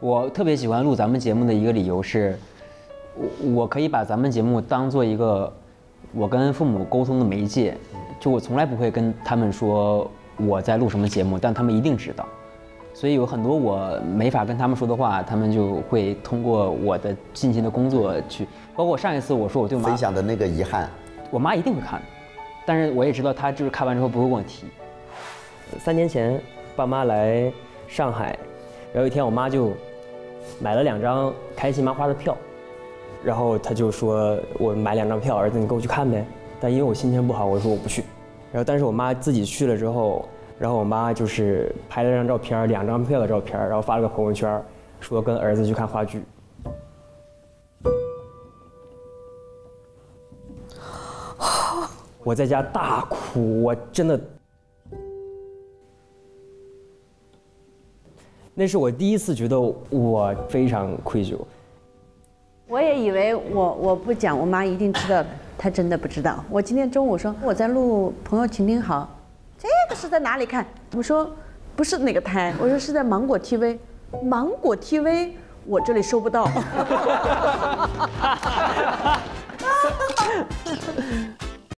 我特别喜欢录咱们节目的一个理由是，我我可以把咱们节目当做一个我跟父母沟通的媒介，就我从来不会跟他们说我在录什么节目，但他们一定知道。所以有很多我没法跟他们说的话，他们就会通过我的进行的工作去，包括上一次我说我对我妈分享的那个遗憾，我妈一定会看，但是我也知道她就是看完之后不会跟我提。三年前，爸妈来上海，然后有一天我妈就买了两张开心麻花的票，然后他就说：“我买两张票，儿子你跟我去看呗。”但因为我心情不好，我说我不去。然后但是我妈自己去了之后，然后我妈就是拍了张照片，两张票的照片，然后发了个朋友圈，说跟儿子去看话剧。我在家大哭，我真的。那是我第一次觉得我非常愧疚。我也以为我我不讲，我妈一定知道，她真的不知道。我今天中午说我在录《朋友请听好》，这个是在哪里看？我说不是哪个台，我说是在芒果 TV，芒果 TV 我这里收不到。